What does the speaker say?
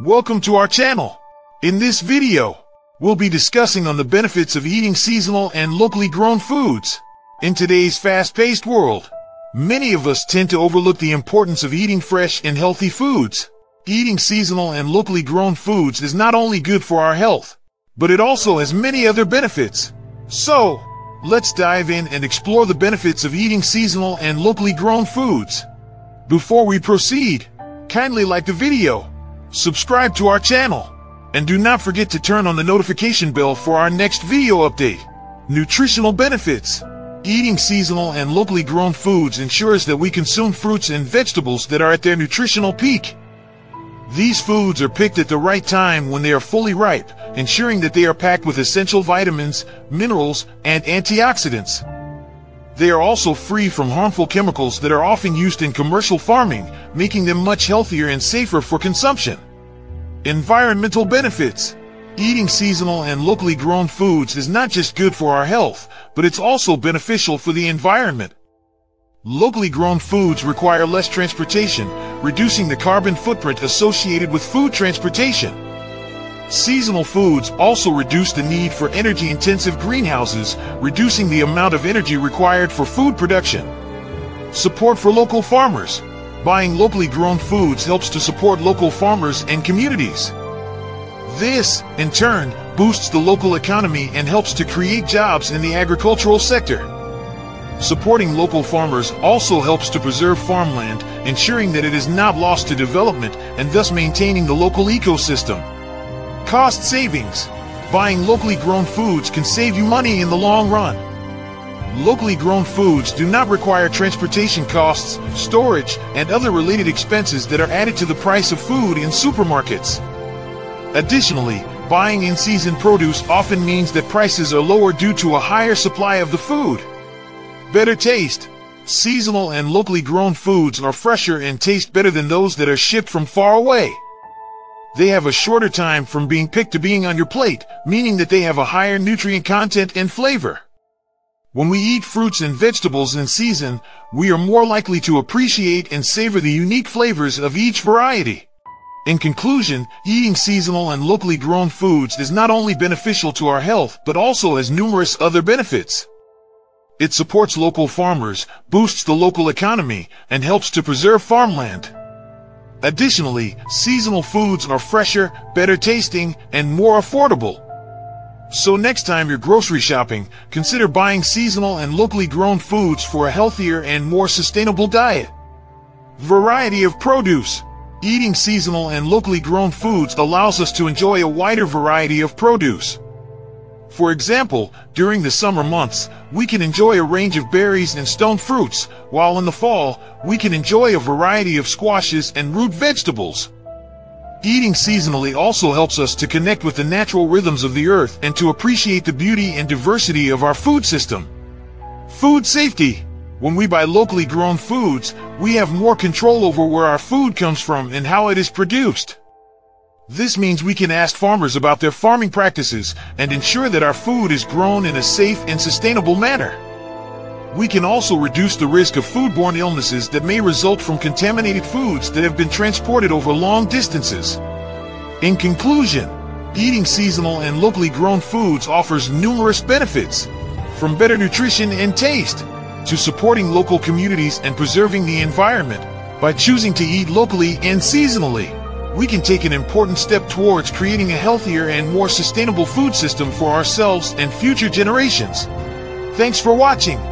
Welcome to our channel. In this video, we'll be discussing on the benefits of eating seasonal and locally grown foods. In today's fast-paced world, many of us tend to overlook the importance of eating fresh and healthy foods. Eating seasonal and locally grown foods is not only good for our health, but it also has many other benefits. So, let's dive in and explore the benefits of eating seasonal and locally grown foods. Before we proceed, kindly like the video subscribe to our channel, and do not forget to turn on the notification bell for our next video update. Nutritional benefits. Eating seasonal and locally grown foods ensures that we consume fruits and vegetables that are at their nutritional peak. These foods are picked at the right time when they are fully ripe, ensuring that they are packed with essential vitamins, minerals, and antioxidants. They are also free from harmful chemicals that are often used in commercial farming, making them much healthier and safer for consumption. Environmental benefits. Eating seasonal and locally grown foods is not just good for our health, but it's also beneficial for the environment. Locally grown foods require less transportation, reducing the carbon footprint associated with food transportation. Seasonal foods also reduce the need for energy-intensive greenhouses, reducing the amount of energy required for food production. Support for local farmers. Buying locally grown foods helps to support local farmers and communities. This, in turn, boosts the local economy and helps to create jobs in the agricultural sector. Supporting local farmers also helps to preserve farmland, ensuring that it is not lost to development and thus maintaining the local ecosystem. Cost savings. Buying locally grown foods can save you money in the long run. Locally grown foods do not require transportation costs, storage, and other related expenses that are added to the price of food in supermarkets. Additionally, buying in-season produce often means that prices are lower due to a higher supply of the food. Better taste. Seasonal and locally grown foods are fresher and taste better than those that are shipped from far away. They have a shorter time from being picked to being on your plate, meaning that they have a higher nutrient content and flavor. When we eat fruits and vegetables in season, we are more likely to appreciate and savor the unique flavors of each variety. In conclusion, eating seasonal and locally grown foods is not only beneficial to our health, but also has numerous other benefits. It supports local farmers, boosts the local economy, and helps to preserve farmland. Additionally, seasonal foods are fresher, better tasting, and more affordable. So next time you're grocery shopping, consider buying seasonal and locally grown foods for a healthier and more sustainable diet. Variety of produce. Eating seasonal and locally grown foods allows us to enjoy a wider variety of produce. For example, during the summer months, we can enjoy a range of berries and stone fruits, while in the fall, we can enjoy a variety of squashes and root vegetables. Eating seasonally also helps us to connect with the natural rhythms of the earth and to appreciate the beauty and diversity of our food system. Food safety. When we buy locally grown foods, we have more control over where our food comes from and how it is produced. This means we can ask farmers about their farming practices and ensure that our food is grown in a safe and sustainable manner. We can also reduce the risk of foodborne illnesses that may result from contaminated foods that have been transported over long distances. In conclusion, eating seasonal and locally grown foods offers numerous benefits, from better nutrition and taste, to supporting local communities and preserving the environment by choosing to eat locally and seasonally we can take an important step towards creating a healthier and more sustainable food system for ourselves and future generations. Thanks for watching.